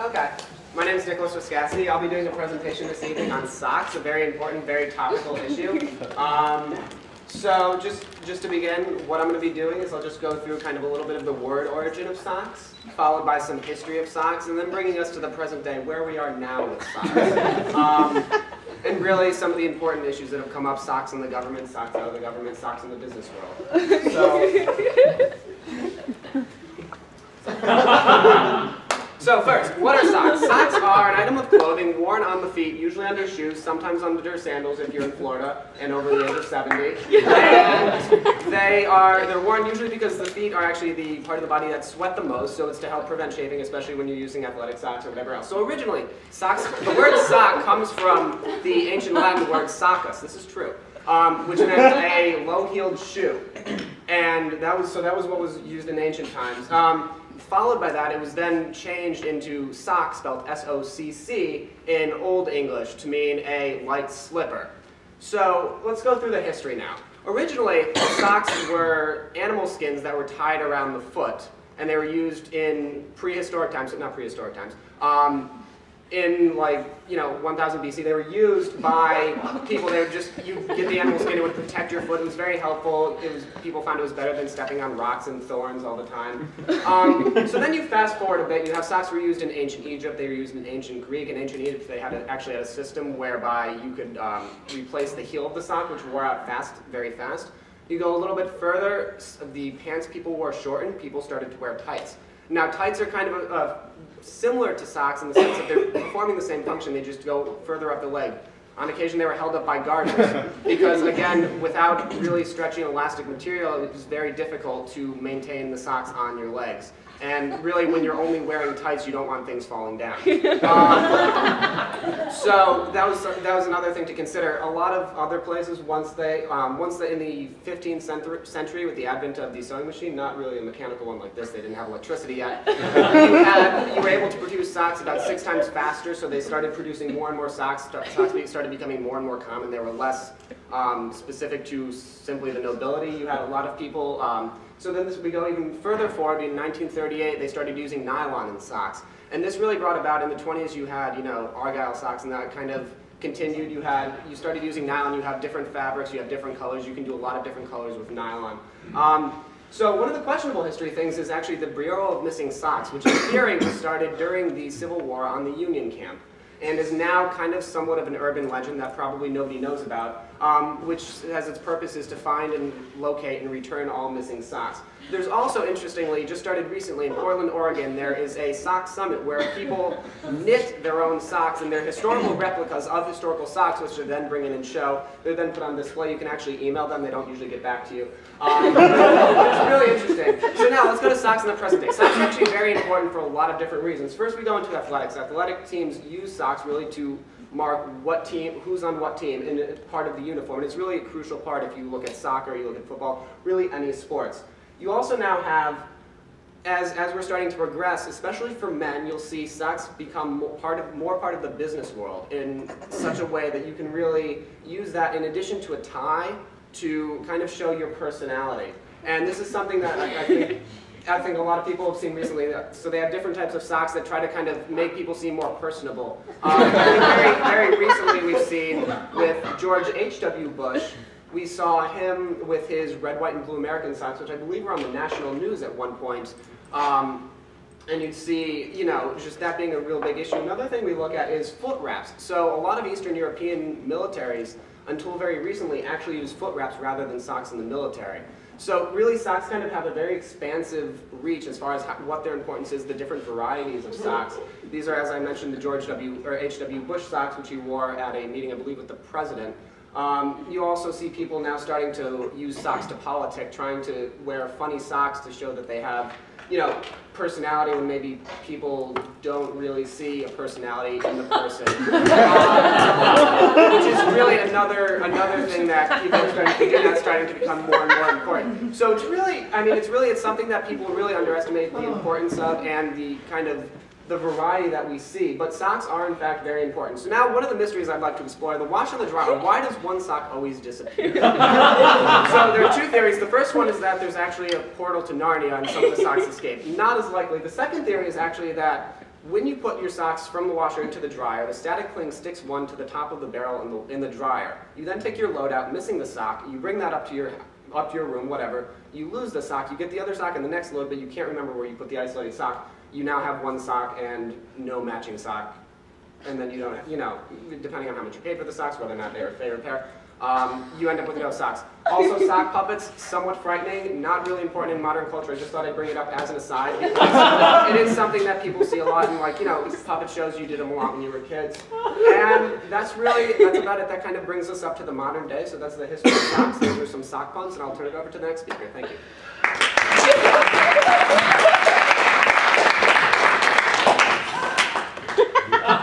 Okay. My name is Nicholas RisCassi. I'll be doing a presentation this evening on socks, a very important, very topical issue. Um, so just, just to begin, what I'm going to be doing is I'll just go through kind of a little bit of the word origin of socks, followed by some history of socks, and then bringing us to the present day, where we are now with socks. Um, and really some of the important issues that have come up, socks in the government, socks out of the government, socks in the business world. So, so first, what are socks? Socks are an item of clothing worn on the feet, usually under shoes, sometimes under sandals if you're in Florida and over the age of 70. And they are they're worn usually because the feet are actually the part of the body that sweat the most, so it's to help prevent shaving, especially when you're using athletic socks or whatever else. So originally, socks the word sock comes from the ancient Latin word soccus. This is true. Um, which meant a low-heeled shoe, and that was so that was what was used in ancient times. Um, followed by that, it was then changed into sock, spelled S-O-C-C, in Old English to mean a light slipper. So let's go through the history now. Originally, socks were animal skins that were tied around the foot, and they were used in prehistoric times, not prehistoric times, um, in like, you know, 1000 BC, they were used by people. They would just, you get the animal skin, it would protect your foot. It was very helpful. It was, people found it was better than stepping on rocks and thorns all the time. Um, so then you fast forward a bit, you have socks were used in ancient Egypt, they were used in ancient Greek. In ancient Egypt, they had a, actually had a system whereby you could um, replace the heel of the sock, which wore out fast, very fast. You go a little bit further, the pants people wore shortened, people started to wear tights. Now tights are kind of a, a similar to socks in the sense that they're performing the same function, they just go further up the leg. On occasion they were held up by garters because again, without really stretching elastic material, it was very difficult to maintain the socks on your legs. And really, when you're only wearing tights, you don't want things falling down. Um, so that was that was another thing to consider. A lot of other places, once they um, once they, in the 15th century, with the advent of the sewing machine, not really a mechanical one like this, they didn't have electricity yet. you, had, you were able to produce socks about six times faster, so they started producing more and more socks. Socks started becoming more and more common. There were less um, specific to simply the nobility. You had a lot of people. Um, so then this, we go even further forward. In 1938, they started using nylon in socks. And this really brought about, in the 20s, you had, you know, argyle socks, and that kind of continued. You had, you started using nylon, you have different fabrics, you have different colors, you can do a lot of different colors with nylon. Um, so one of the questionable history things is actually the Bureau of Missing Socks, which in theory started during the Civil War on the Union camp and is now kind of somewhat of an urban legend that probably nobody knows about, um, which has its purpose is to find and locate and return all missing socks. There's also, interestingly, just started recently in Portland, Oregon, there is a sock summit where people knit their own socks and they're historical replicas of historical socks, which they then bring in and show. They're then put on display. You can actually email them. They don't usually get back to you. Um, it's really interesting. So now let's go to socks in the present day. Socks are actually very important for a lot of different reasons. First, we go into athletics. Athletic teams use socks really to mark what team, who's on what team, it's part of the uniform. And it's really a crucial part if you look at soccer, you look at football, really any sports. You also now have, as, as we're starting to progress, especially for men, you'll see socks become more part, of, more part of the business world in such a way that you can really use that in addition to a tie to kind of show your personality. And this is something that I, I think I think a lot of people have seen recently. That, so they have different types of socks that try to kind of make people seem more personable. Um, very, very recently we've seen with George H.W. Bush we saw him with his red, white, and blue American socks, which I believe were on the national news at one point. Um, and you'd see, you know, just that being a real big issue. Another thing we look at is foot wraps. So a lot of Eastern European militaries, until very recently, actually used foot wraps rather than socks in the military. So really, socks kind of have a very expansive reach as far as how, what their importance is, the different varieties of socks. These are, as I mentioned, the George W. or H.W. Bush socks, which he wore at a meeting, I believe, with the president. Um, you also see people now starting to use socks to politic, trying to wear funny socks to show that they have, you know, personality when maybe people don't really see a personality in the person. um, which is really another another thing that people are starting to do that's starting to become more and more important. So it's really, I mean, it's really, it's something that people really underestimate the importance of and the kind of the variety that we see, but socks are in fact very important. So now one of the mysteries I'd like to explore, the wash and the dry, why does one sock always disappear? so there are two theories. The first one is that there's actually a portal to Narnia and some of the socks escape. Not as likely. The second theory is actually that When you put your socks from the washer into the dryer, the static cling sticks one to the top of the barrel in the, in the dryer. You then take your load out, missing the sock, you bring that up to your up to your room, whatever. You lose the sock, you get the other sock in the next load, but you can't remember where you put the isolated sock. You now have one sock and no matching sock. And then you don't, have, you know, depending on how much you paid for the socks, whether or not they're a favorite pair, um, you end up with no socks. Also, sock puppets, somewhat frightening, not really important in modern culture. I just thought I'd bring it up as an aside it is something that people see a lot in, like, you know, puppet shows. You did them a lot when you were kids, and that's really that's about it. That kind of brings us up to the modern day. So that's the history of socks. Those are some sock puns, and I'll turn it over to the next speaker. Thank you.